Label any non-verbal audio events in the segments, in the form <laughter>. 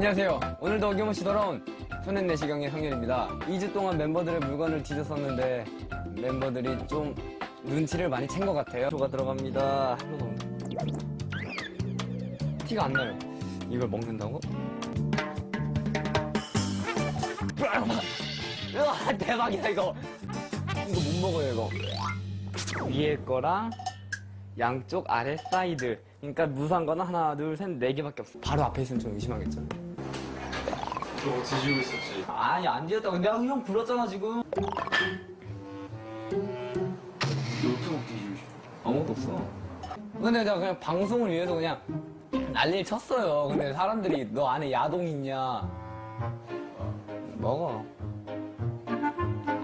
안녕하세요. 오늘도 어김없이 돌아온 손앤 내시경의 성열입니다. 2주 동안 멤버들의 물건을 뒤졌었는데 멤버들이 좀 눈치를 많이 챈 것 같아요. 조가 들어갑니다. 티가 안 나요. 이걸 먹는다고? 으아, 대박이다 이거. 이거 못 먹어요 이거. 위에 거랑 양쪽 아래 사이드. 그러니까 무사한 거는 하나, 둘, 셋, 네 개밖에 없어. 바로 앞에 있으면 좀 의심하겠죠. 너 뒤지고 있었지. 아니 안 뒤졌다고 내가 형 불렀잖아 지금 노트북 뒤지고 싶어. 아무것도 없어 근데 내가 그냥 방송을 위해서 그냥 난리를 쳤어요 근데 사람들이 너 안에 야동 있냐 먹어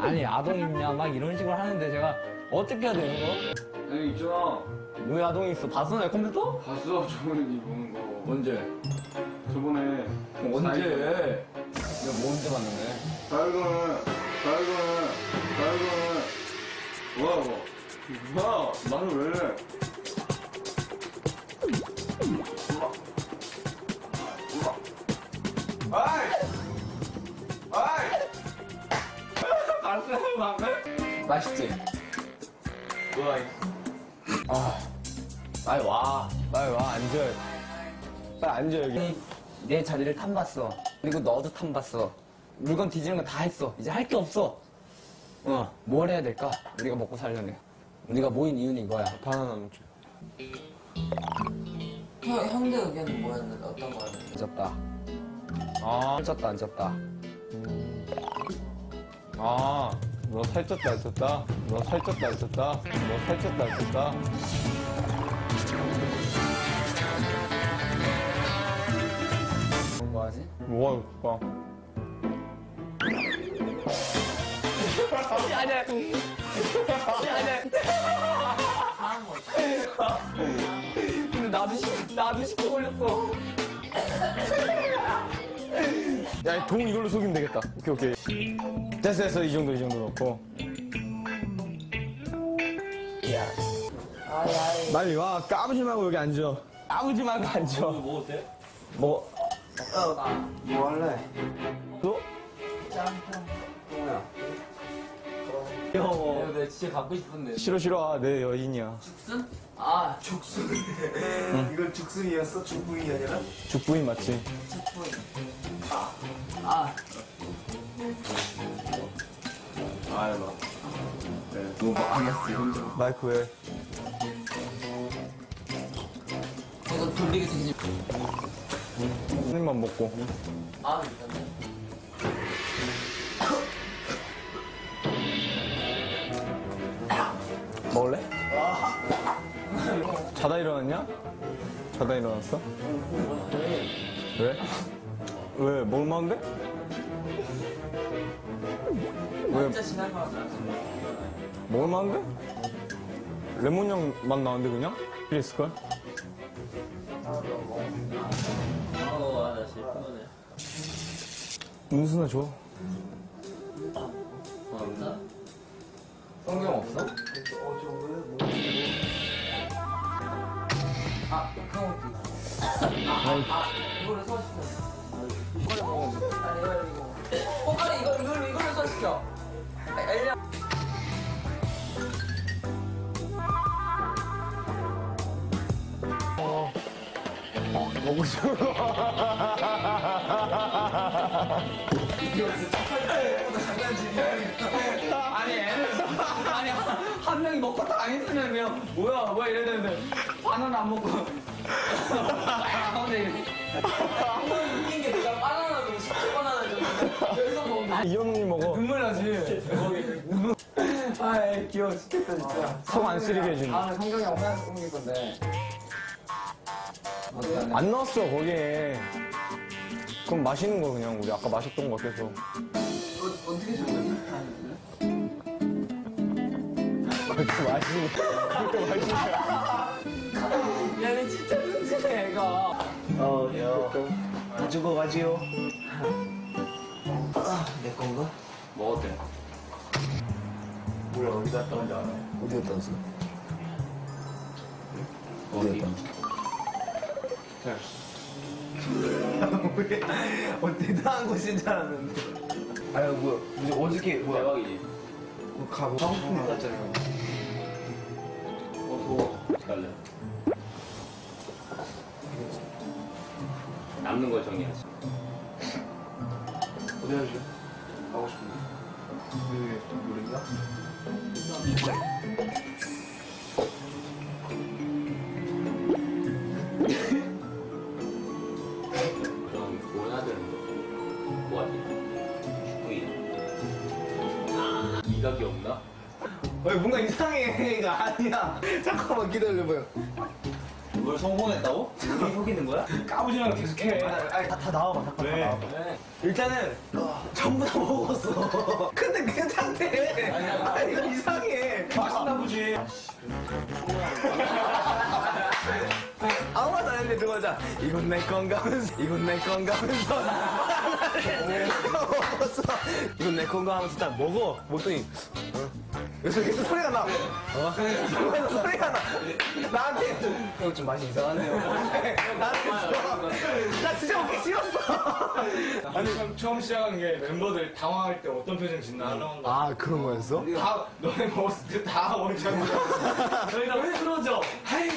아니 야동 있냐 막 이런 식으로 하는데 제가 어떻게 해야 돼요 이거? 여기 있잖아. 왜 야동이 있어? 봤어 내 컴퓨터? 봤어, <laughs> 저번에 니 보는 거. 언제? 저번에. 언제? 내가 뭐 언제 봤는데? 달고는, 달고는, 달고는. 뭐야, 뭐. 뭐야, 나를 왜. 아이! 아이! 봤어요 방금? 맛있지? 이 아, 빨리 와. 빨리 와, 앉아. 빨리 앉아, 여기. 내 자리를 탐봤어. 그리고 너도 탐봤어. 물건 뒤지는 거 다 했어. 이제 할 게 없어. 어, 뭘 해야 될까? 우리가 먹고 살려면. 우리가 모인 이유는 이거야. 바나나 먹자. 형, 형들 의견은 뭐였는데 어떤 거였는데? 앉았다. 아, 앉았다, 앉았다. 아, 너 살쪘다, 안 쪘다? 너 살쪘다, 안 쪘다? 너 살쪘다, 안 쪘다? 하지? 뭐가 좋을까? 아니야. 아니야. 근데 나도, 시, 나도 시켜버렸어. 야, 동 이걸로 속이면 되겠다. 오케이, 오케이. 됐어, 됐어. 이 정도, 이 정도 넣고. 아이 아이 빨리 와. 까부지 말고 여기 앉아. 까부지 말고 앉아. 뭐 어때? 뭐, 뭐 할래? 너? 짬뽕 뭐야? 귀여워. 내가 진짜 갖고 싶은데. 싫어, 싫어. 아, 내 여인이야. 죽순? 아, 이건 죽순이었어? 죽부이 아니라? 죽부인 맞지? 죽부인 아. 아, 해봐. 네. 너무 막 마이크 왜? 이거 돌리게 되지 한 입만 먹고. 아 괜찮네 먹을래? 자다 일어났냐? 자다 일어났어? 왜? 왜? 뭘 먹는데? 왜? 진짜 지날 것 같아 뭘 먹는데? 레몬향 맛 나는데 그냥? 있을걸? 음수나 줘. 성경 없어? 아, 이거를 소화시켜. 이거를 먹어야지 아니 이거 이거. 어 아니 이거 이걸 이거를 소화시켜. 엘리야 먹고 싶어. 아니, 애는, 아니, 한 명이 먹고 다 있으면 그냥, 뭐야, 뭐야, 이래야 되는데, 바나나 안 먹고. 아, 번에 웃긴 게 내가 바나나도 10초 바나나 줬는데 여기서 먹는 이현웅이 먹어. 눈물 나지? 아, 애 귀여워 죽겠다, 진짜. 속안 쓰리게 해주는. 다음에 성경이 형 사연 옮길 건데. 안 넣었어, 거기에. 그럼 마시는 거 그냥 우리 아까 마셨던 거 계속. 어떻게 줬는데? 그렇게 마시는 그렇게 마시는 얘는 진짜 눈치네, 애가. 어, 야. 가지고 가지요. 아, 내 건가? 뭐 어때? 몰라, 어디 갔다 온지 알아. 어디 갔다 왔어? 어디 갔다 왔어? 왜? 어, 대단한 곳인 줄 알았는데. 아유, 뭐야. 무슨 어저께, 뭐야. 대박이지. 뭐 가고 싶은 데 갔잖아요. 어, 더워. 갈래. 남는 걸 정리하지. 어디 가죠? 가고 싶은 데. 여기 노래인가? 이상해. 이거 아니야. <laughs> 잠깐만 기다려봐요. 뭘 성공했다고? 여기 속이는 거야? 까부지랑 계속해. 아니, 다, 다 나와봐. 잠깐 다 나와봐. 일단은 전부 다 먹었어. <laughs> 근데 괜찮대. 아니 이거 이상해. 맛있나 보지. 아무 말도 안 했는데 누가자 이건 내 건가 하면서 이건 내 건가 하면서 <laughs> 먹었어. 이건 내 건가 하면서 딱 먹어. 먹더니 어? 그래서 계속 소리가 나. 어? 그래서 <laughs> 소리가 나. 나한테 형 좀 맛이 이상하네요. <laughs> 나한테 줘. 나 진짜 먹기 싫었어. <laughs> 아니 처음, 처음 시작한 게 멤버들 당황할 때 어떤 표정 짓나 하는 거. 아 그런 거였어? 다 너네 먹었을 때 다 원샷. 저희가 왜 그러죠? 하이